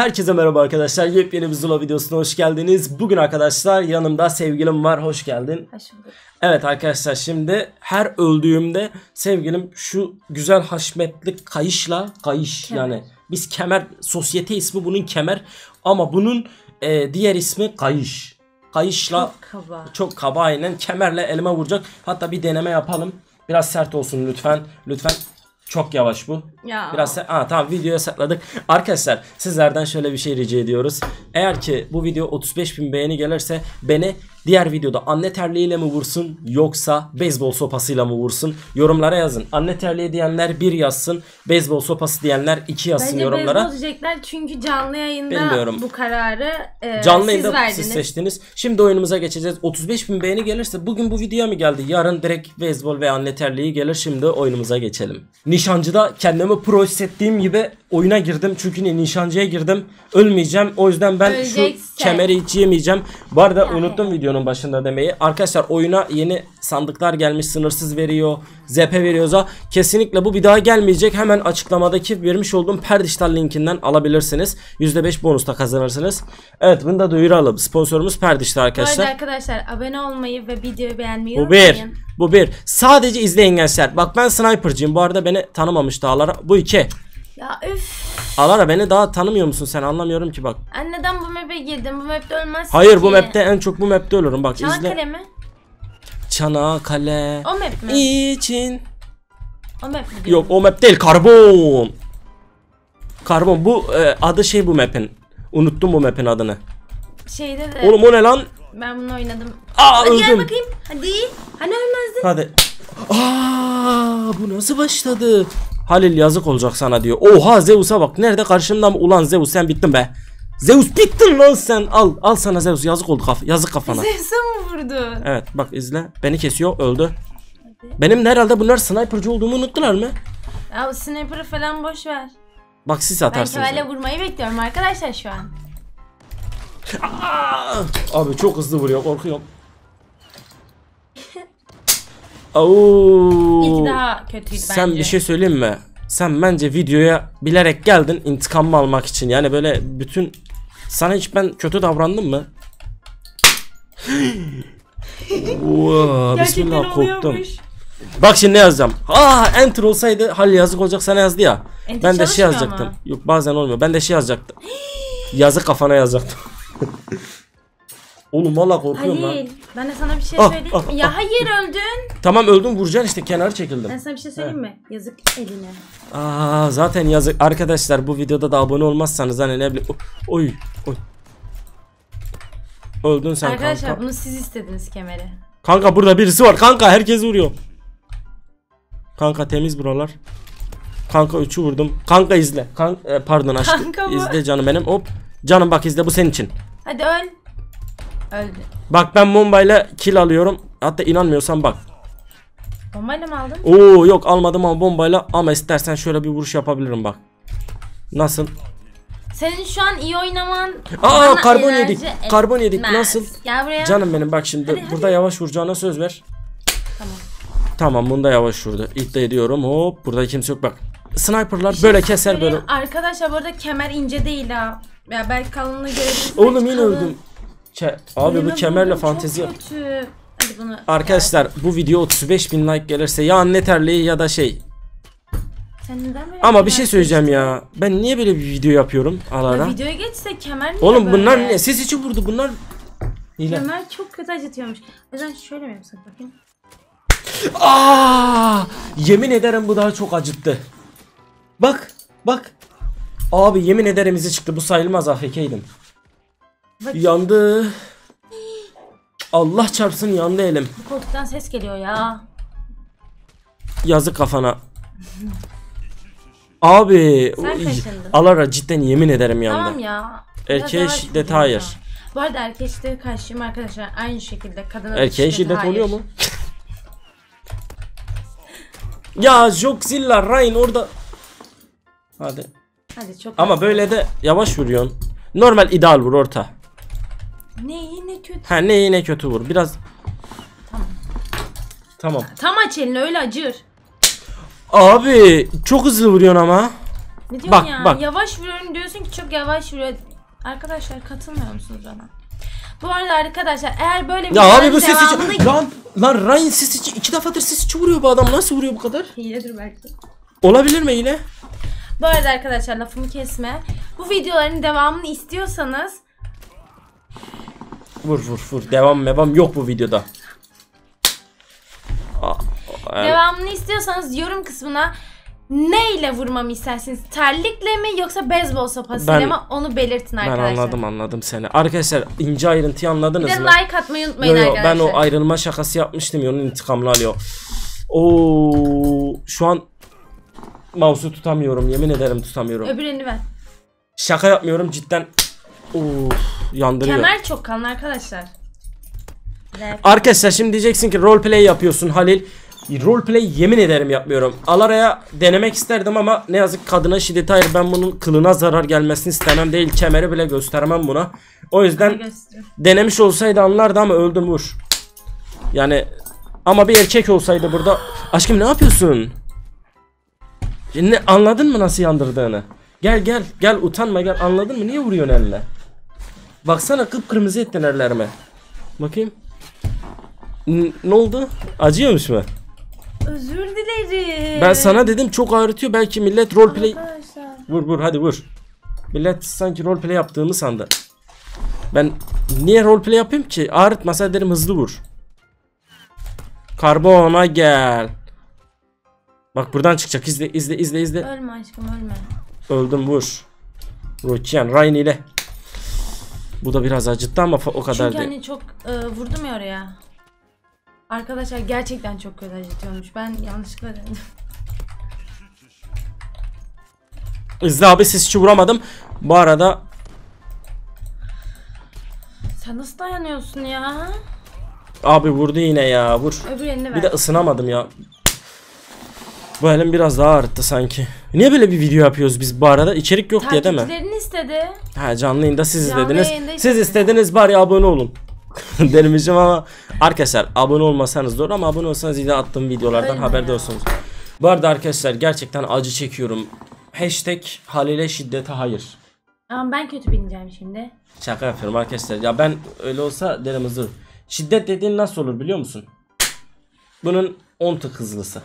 Herkese merhaba arkadaşlar. Yepyeni bir Zula videosuna hoş geldiniz. Bugün arkadaşlar yanımda sevgilim var. Hoş geldin. Hoş bulduk. Evet arkadaşlar şimdi her öldüğümde sevgilim şu güzel haşmetli kayışla kayış Kemer. yani biz kemer sosyete ismi bunun kemer ama bunun e, diğer ismi kayış. Kayışla Çok kaba. çok kaba aynen kemerle elime vuracak. Hatta bir deneme yapalım. Biraz sert olsun lütfen. Lütfen. Çok yavaş bu. Ya. Biraz se- Aa, tamam videoya sakladık. Arkadaşlar sizlerden şöyle bir şey rica ediyoruz. Eğer ki bu video 35 bin beğeni gelirse beni diğer videoda anne terliğiyle mi vursun yoksa beyzbol sopasıyla mı vursun? Yorumlara yazın. Anne terliği diyenler bir yazsın. Beyzbol sopası diyenler iki yazsın Bence yorumlara. beyzbol diyecekler çünkü canlı yayında Bilmiyorum. bu kararı e, Canlı siz yayında verdiniz. siz seçtiniz. Şimdi oyunumuza geçeceğiz. 35 bin beğeni gelirse bugün bu videoya mı geldi? Yarın direkt beyzbol ve anne terliği gelir. Şimdi oyunumuza geçelim. Nişancıda kendimi pro hissettiğim gibi oyuna girdim. Çünkü nişancıya girdim. Ölmeyeceğim. O yüzden ben Öleceksin. şu kemeri hiç yemeyeceğim. Bu arada Yani. unuttum videonun başında demeyi. Arkadaşlar oyuna yeni sandıklar gelmiş. Sınırsız veriyor. ZP veriyorsa kesinlikle bu bir daha gelmeyecek. Hemen açıklamadaki vermiş olduğum Perdiştal linkinden alabilirsiniz. %5 bonus da kazanırsınız. Evet bunu da duyuralım. Sponsorumuz Perdiştal Bu arada arkadaşlar. arkadaşlar abone olmayı ve videoyu beğenmeyi Bu bir. unutmayın. Bu bir. Sadece izleyin gençler. Bak ben sniper'cıyım. Bu arada beni tanımamış dağlara. Bu iki. Ya üf. Alara beni daha tanımıyor musun sen? Anlamıyorum ki bak. Ben neden bu map'e girdim? Bu map'te ölmezsin Hayır bu ki. map'te en çok bu map'te ölürüm. Bak izle. Çanakkale mi? Çanakkale. O map mi? için. O map mi? Yok o map değil. Karbon. Karbon. Bu e, adı şey bu map'in. Unuttum bu map'in adını. Şeyde de Oğlum o ne lan? ben bunu oynadım. Aa Hadi gel öldüm. bakayım. Hadi. Hani ölmezdin? Hadi. Aa bu nasıl başladı? Halil yazık olacak sana diyor. Oha Zeus'a bak. Nerede karşımda mı? Ulan Zeus sen bittin be. Zeus bittin lan sen. Al al sana Zeus yazık oldu kaf yazık kafana. Zeus'a mı vurdu? Evet bak izle. Beni kesiyor öldü. Benim de herhalde bunlar sniper'cı olduğumu unuttular mı? Ya sniper'ı falan boş ver. Bak siz Ben atarsınız. Kemal'e vurmayı bekliyorum arkadaşlar şu an. Aa! Abi çok hızlı vuruyor korkuyorum. Oo. İlk daha kötüydü bence. Sen bir şey söyleyeyim mi? Sen bence videoya bilerek geldin intikamımı almak için. Yani böyle bütün sana hiç ben kötü davrandım mı? wow, bismillah korktum. Bak şimdi ne yazacağım? Aa enter olsaydı Halil yazık olacak sana yazdı ya. Enter ben de şey yazacaktım. mu? Yok bazen olmuyor. Ben de şey yazacaktım. yazık kafana yazacaktım. Oğlum valla korkuyorum lan. Halil ben de sana bir şey Ah, söyleyeyim ah, mi? Ya hayır öldün. Tamam öldüm vuracaksın işte kenara çekildim. Ben sana bir şey söyleyeyim mi? Yazık eline. Aa zaten yazık arkadaşlar bu videoda da abone olmazsanız hani ne bileyim oy oy. Öldün sen Arkadaşlar kanka. bunu siz istediniz kemeri. Kanka burada birisi var. Kanka herkes vuruyor. Kanka temiz buralar. Kanka 3'ü vurdum. Kanka izle. Kanka e, pardon aşkım. Kanka. İzle canım benim. Hop. Canım bak izle bu senin için. Hadi öl. Öldü. Bak ben bombayla kill alıyorum. Hatta inanmıyorsan bak. Bombayla mı aldın? Oo yok almadım ama bombayla ama istersen şöyle bir vuruş yapabilirim bak. Nasıl? Senin şu an iyi oynaman Aa, karbon yedik. Karbon yedik. etmez. Nasıl? Gel buraya. Canım benim bak şimdi Hadi, hadi. burada yavaş vuracağına söz ver. Tamam. Tamam bunda yavaş vurdu. İddia ediyorum. Hop burada kimse yok bak. Sniper'lar böyle keser böyle. Böyle- Arkadaşlar bu arada kemer ince değil ha. Ya belki kalınlığı görebilirsiniz. Oğlum yine Kalın. öldüm. Ke- Abi bu Benim kemerle vurdum, fantezi yap. Çok kötü. Hadi bunu. Arkadaşlar bu video 35 bin like gelirse ya anne terliği ya da şey. Ama bir şey söyleyeceğim ya. Ben niye böyle bir video yapıyorum ara Ya ara? videoya geçse kemer niye Oğlum böyle? bunlar ne? Ses içi vurdu bunlar. Hile. Kemer çok kötü acıtıyormuş. O yüzden şöyle mi yapsak bakayım? Aa! Yemin ederim bu daha çok acıttı. Bak, bak. Abi yemin ederim izi çıktı. Bu sayılmaz AFK'ydim. Bakayım. Yandı. Allah çarpsın yandı elim. Bu koltuktan ses geliyor ya. Yazık kafana. Abi Sen. Alara cidden yemin ederim yandı. Tamam ya. Biraz Erkeğe yavaş şiddet hayır. ya. Bu arada erkeğe şiddete karşıyım arkadaşlar. Aynı şekilde kadına da Erkeğe şiddet hayır. oluyor mu? ya Joxilla Ryan orada. Hadi. Hadi çok Ama böyle de yavaş vuruyorsun. Normal ideal vur orta. Ne iyi ne kötü. Ha ne iyi ne kötü vur. Biraz Tamam. Tamam. Tam aç elini öyle acır. Abi çok hızlı vuruyorsun ama. Ne diyorsun Bak, ya? bak. Yavaş vuruyorum diyorsun ki çok yavaş vuruyor. Arkadaşlar katılmıyor musunuz bana? Bu arada arkadaşlar eğer böyle Ya videoların abi bu ses devamını- içi... Lan, lan Ryan ses içi iki defadır ses içi vuruyor bu adam. Nasıl vuruyor bu kadar? Hiledir belki. Olabilir mi yine? Bu arada arkadaşlar lafımı kesme. Bu videoların devamını istiyorsanız Vur vur vur. Devam mevam yok bu videoda. Yani- devamını istiyorsanız yorum kısmına neyle vurmamı istersiniz? Terlikle mi yoksa beyzbol sopasıyla Ben- mı? Onu belirtin ben arkadaşlar. anladım anladım seni. Arkadaşlar ince ayrıntıyı Bir anladınız de mı? like atmayı unutmayın Yo, yo, arkadaşlar. ben o ayrılma şakası yapmıştım ya onun intikamını alıyor. Oo, şu an mouse'u tutamıyorum. Yemin ederim tutamıyorum. Öbür elini ver. Şaka yapmıyorum cidden. Oo, yandırıyor. Kemer çok kalın arkadaşlar. Rap. Arkadaşlar şimdi diyeceksin ki roleplay yapıyorsun Halil. Roleplay yemin ederim yapmıyorum. Alara'ya denemek isterdim ama ne yazık kadına şiddet hayır ben bunun kılına zarar gelmesini istemem değil. Kemeri bile göstermem buna. O yüzden denemiş olsaydı anlardı ama öldüm vur. Yani ama bir erkek olsaydı burada. Aşkım ne yapıyorsun? Ne, anladın mı nasıl yandırdığını? Gel gel gel utanma gel anladın mı? Niye vuruyorsun eline? Baksana kıpkırmızı ettin ellerime. Bakayım. N- ne oldu? Acıyormuş mu? Özür dilerim. Ben sana dedim çok ağrıtıyor belki millet roleplay Arkadaşlar. Vur vur hadi vur. Millet sanki roleplay yaptığımı sandı. Ben niye roleplay yapayım ki? Ağrıtmasa derim hızlı vur. Karbona gel. Bak buradan çıkacak. İzle izle izle izle. Ölme aşkım ölme. Öldüm vur. Rokian Ryan ile. Bu da biraz acıttı ama o kadar Çünkü değil. hani çok e, vurdum ya oraya. Arkadaşlar gerçekten çok kötü acıtıyormuş. Ben yanlışlıkla dedim. İzle abi siz hiç vuramadım. Bu arada Sen nasıl dayanıyorsun ya? abi vurdu yine ya vur. Öbür elini ver. Bir de ısınamadım ya. Bu elim biraz daha ağrıttı sanki. Niye böyle bir video yapıyoruz biz bu arada? İçerik yok diye değil mi? Takipçilerin istedi. Ha canlı yayında siz Canlı izlediniz. yayında Siz izledim. istediniz bari abone olun. Demişim ama arkadaşlar abone olmasanız doğru ama abone olsanız yine attığım videolardan Ölme haberdar ya. olsunuz. Bu arada arkadaşlar gerçekten acı çekiyorum. Hashtag Halil'e şiddete hayır. Ama ben kötü bineceğim şimdi. Şaka yapıyorum arkadaşlar. Ya ben öyle olsa derim hızlı. Şiddet dediğin nasıl olur biliyor musun? Bunun 10 tık hızlısı.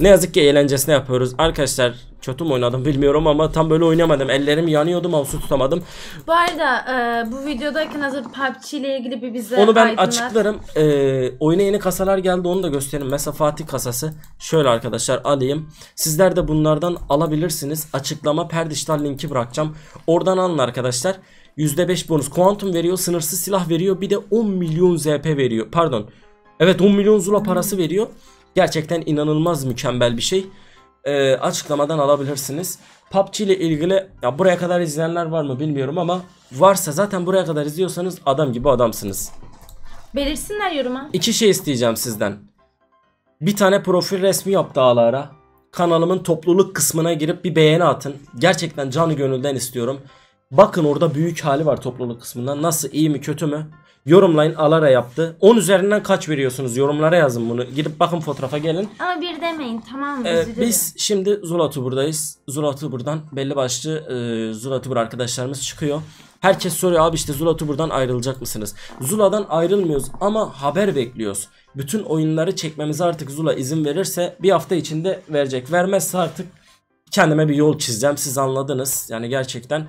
Ne yazık ki eğlencesine yapıyoruz. Arkadaşlar kötü mü oynadım bilmiyorum ama tam böyle oynamadım. Ellerim yanıyordu mouse'u tutamadım. Bu arada e, bu videodayken hazır PUBG ile ilgili bir bize Onu ben aydınlat. açıklarım. Ee, oyuna yeni kasalar geldi onu da göstereyim. Mesela Fatih kasası. Şöyle arkadaşlar alayım. Sizler de bunlardan alabilirsiniz. Açıklama perdiştal linki bırakacağım. Oradan alın arkadaşlar. %5 bonus. Quantum veriyor. Sınırsız silah veriyor. Bir de 10 milyon ZP veriyor. Pardon. Evet 10 milyon Zula parası veriyor. Gerçekten inanılmaz mükemmel bir şey. Ee, açıklamadan alabilirsiniz. PUBG ile ilgili ya buraya kadar izleyenler var mı bilmiyorum ama varsa zaten buraya kadar izliyorsanız adam gibi adamsınız. Belirsinler yoruma. İki şey isteyeceğim sizden. Bir tane profil resmi yap dağlara. Kanalımın topluluk kısmına girip bir beğeni atın. Gerçekten canı gönülden istiyorum. Bakın orada büyük hali var topluluk kısmında. Nasıl iyi mi kötü mü? Yorumlayın Alara yaptı. 10 üzerinden kaç veriyorsunuz? Yorumlara yazın bunu. Gidip bakın fotoğrafa gelin. Ama bir demeyin tamam mı? Ee, Üzülürüm. biz şimdi Zula buradayız. Zula buradan belli başlı e, Zula Tuber arkadaşlarımız çıkıyor. Herkes soruyor abi işte Zula buradan ayrılacak mısınız? Zula'dan ayrılmıyoruz ama haber bekliyoruz. Bütün oyunları çekmemize artık Zula izin verirse bir hafta içinde verecek. Vermezse artık kendime bir yol çizeceğim. Siz anladınız. Yani gerçekten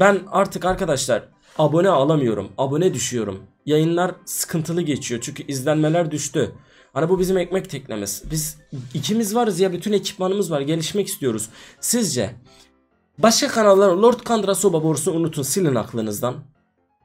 ben artık arkadaşlar abone alamıyorum. Abone düşüyorum. Yayınlar sıkıntılı geçiyor. Çünkü izlenmeler düştü. Hani bu bizim ekmek teknemiz. Biz ikimiz varız ya bütün ekipmanımız var. Gelişmek istiyoruz. Sizce başka kanallar Lord Kandra Soba borusunu unutun silin aklınızdan.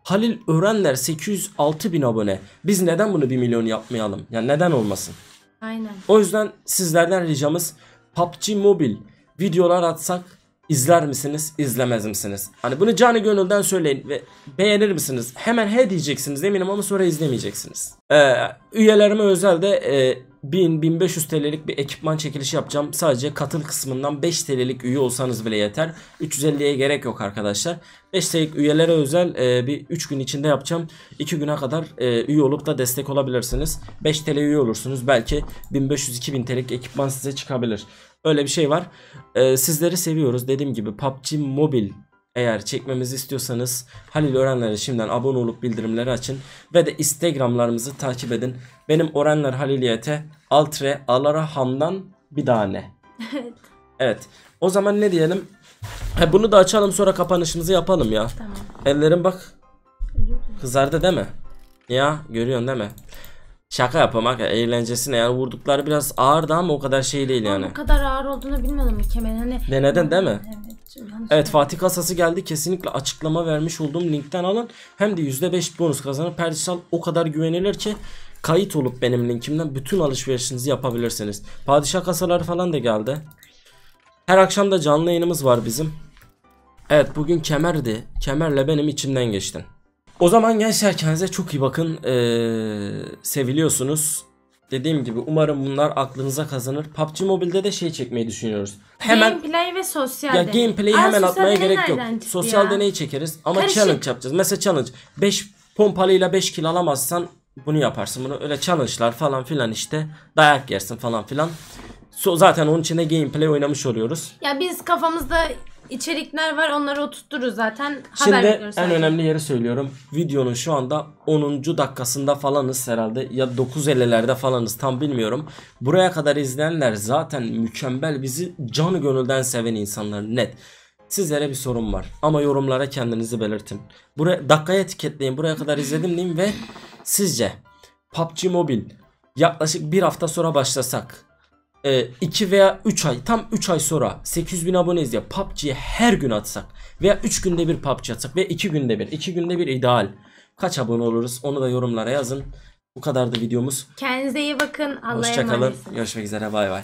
Halil Örenler 806 bin abone. Biz neden bunu 1 milyon yapmayalım? Yani neden olmasın? Aynen. O yüzden sizlerden ricamız PUBG Mobile videolar atsak izler misiniz, izlemez misiniz? Hani bunu canı gönülden söyleyin ve beğenir misiniz? Hemen he diyeceksiniz eminim ama sonra izlemeyeceksiniz. Ee, üyelerime özel de e, 1000-1500 TL'lik bir ekipman çekilişi yapacağım. Sadece katıl kısmından 5 TL'lik üye olsanız bile yeter. 350'ye gerek yok arkadaşlar. 5 TL'lik üyelere özel e, bir 3 gün içinde yapacağım. 2 güne kadar e, üye olup da destek olabilirsiniz. 5 TL üye olursunuz. Belki 1500-2000 TL'lik ekipman size çıkabilir. Öyle bir şey var. Ee, sizleri seviyoruz. Dediğim gibi PUBG Mobile eğer çekmemizi istiyorsanız Halil Öğrenler'e şimdiden abone olup bildirimleri açın. Ve de Instagramlarımızı takip edin. Benim Öğrenler Haliliyete Altre Alara Ham'dan bir tane. Evet. Evet. O zaman ne diyelim? Ha, bunu da açalım sonra kapanışımızı yapalım ya. Tamam. Ellerim bak kızardı değil mi? Ya görüyorsun değil mi? Şaka yapmak eğlencesine yani vurdukları biraz ağırdı ama o kadar şey değil yani. Bu kadar ağır olduğunu bilmiyordum ülkemin. Hani Denedin değil mi? Evet. Evet Fatih kasası geldi. Kesinlikle açıklama vermiş olduğum linkten alın. Hem de %5 bonus kazanır. Perdisal o kadar güvenilir ki kayıt olup benim linkimden bütün alışverişinizi yapabilirsiniz. Padişah kasaları falan da geldi. Her akşam da canlı yayınımız var bizim. Evet bugün kemerdi. Kemerle benim içimden geçtin. O zaman gençler kendinize çok iyi bakın. Ee, seviliyorsunuz. Dediğim gibi umarım bunlar aklınıza kazanır. PUBG Mobile'de de şey çekmeyi düşünüyoruz. Hemen Gameplay ve sosyal ya deney. gameplay'i Aa, hemen sosyal atmaya deney gerek yok. nereden çıktı Sosyal ya? deney çekeriz ama Karışık. challenge yapacağız. Mesela challenge 5 pompalıyla 5 kill alamazsan bunu yaparsın. Bunu öyle challenge'lar falan filan işte dayak yersin falan filan. So, zaten onun içinde gameplay oynamış oluyoruz. Ya biz kafamızda içerikler var onları oturturuz zaten. Haber Şimdi bekliyoruz en sadece. önemli yeri söylüyorum. Videonun şu anda 10. dakikasında falanız herhalde ya 9.50'lerde falanız tam bilmiyorum. Buraya kadar izleyenler zaten mükemmel bizi canı gönülden seven insanlar net. Sizlere bir sorum var ama yorumlara kendinizi belirtin. Buraya dakikaya etiketleyin. Buraya kadar izledim deyin ve sizce PUBG Mobile yaklaşık bir hafta sonra başlasak 2 veya 3 ay tam 3 ay sonra 800 bin aboneyiz ya PUBG'ye her gün atsak veya 3 günde bir PUBG atsak ve 2 günde bir 2 günde bir ideal. Kaç abone oluruz? Onu da yorumlara yazın. Bu kadardı videomuz. Kendinize iyi bakın. Allah'a hoşçakalın emanetsiniz. görüşmek üzere. Bay bay